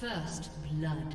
First blood.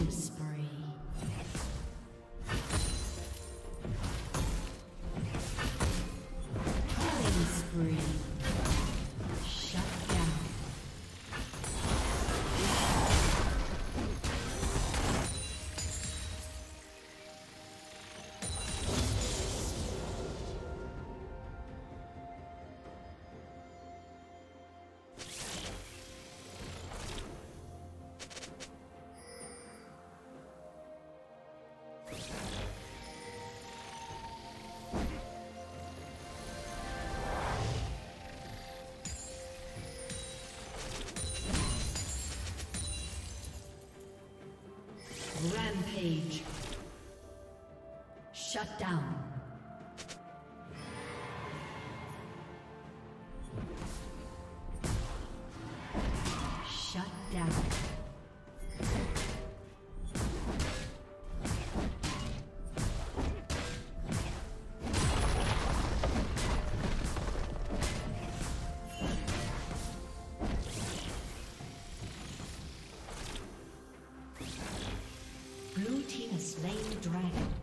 team Shut down. dragon.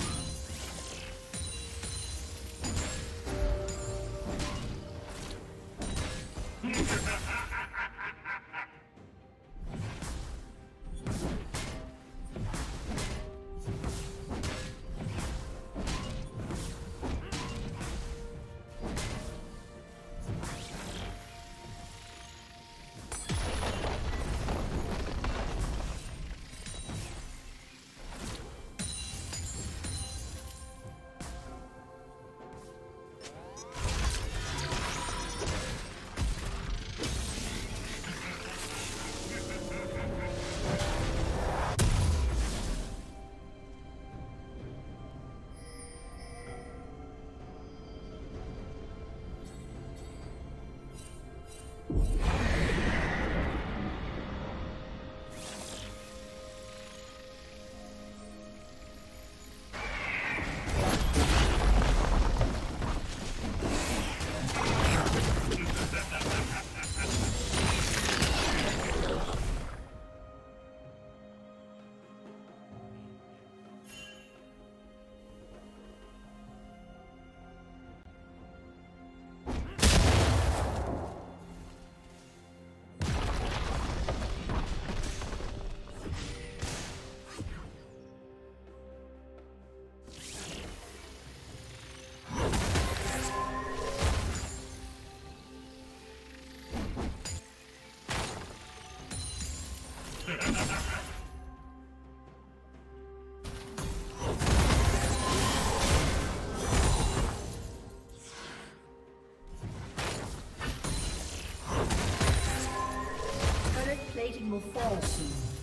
Will fall soon.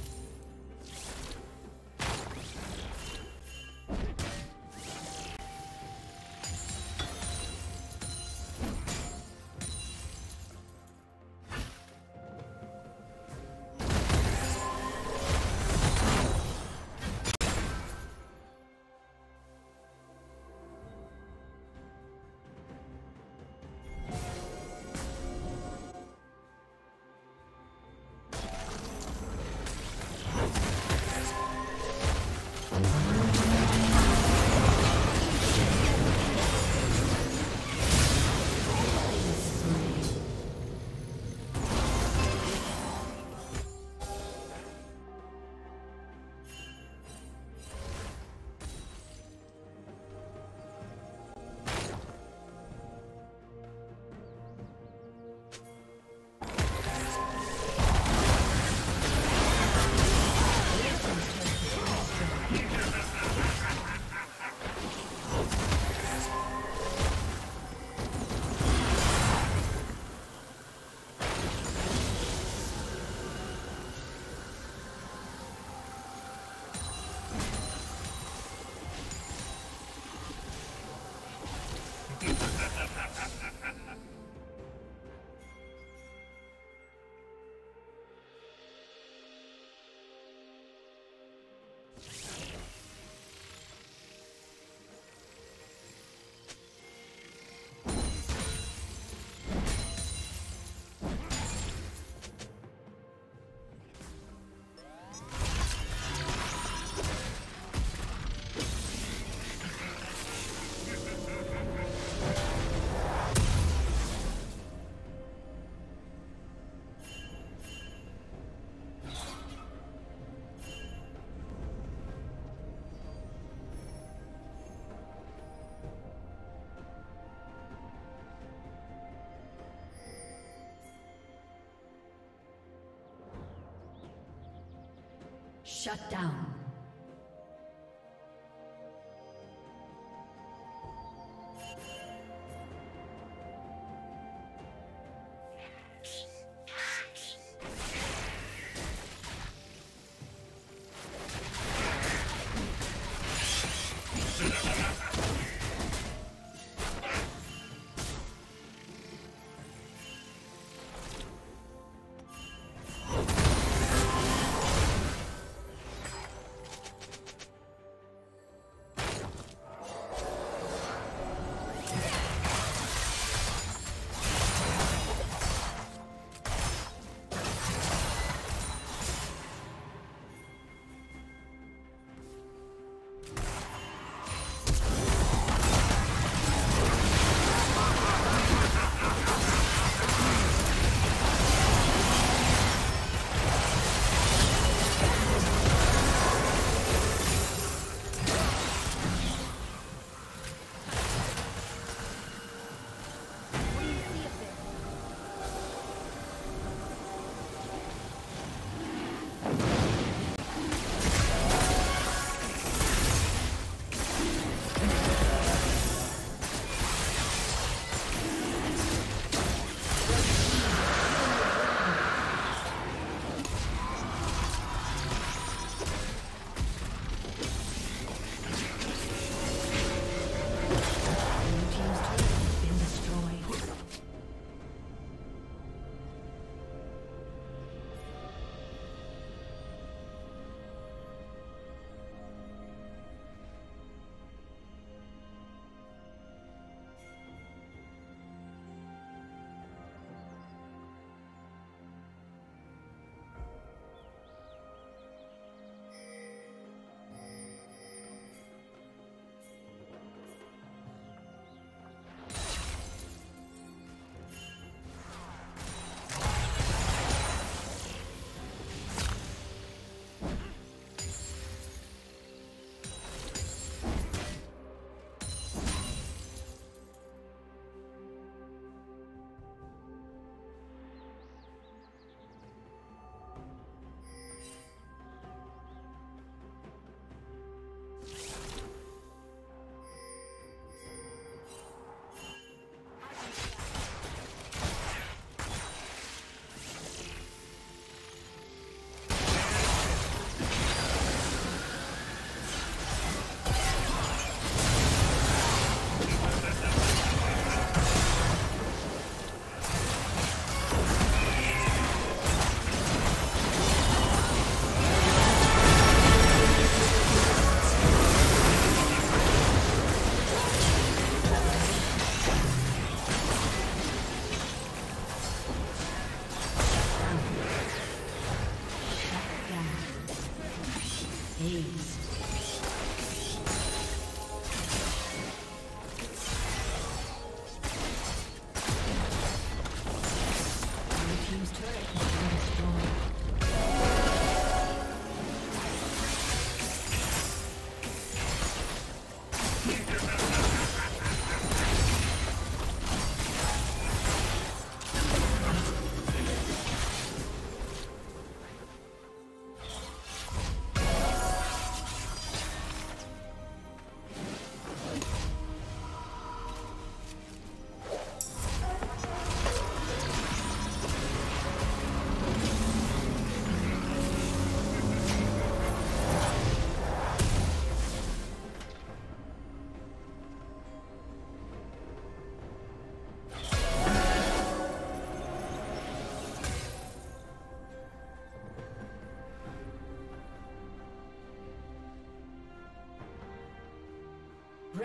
Shut down.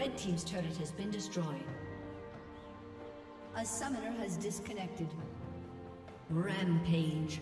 Red Team's turret has been destroyed. A summoner has disconnected. Rampage.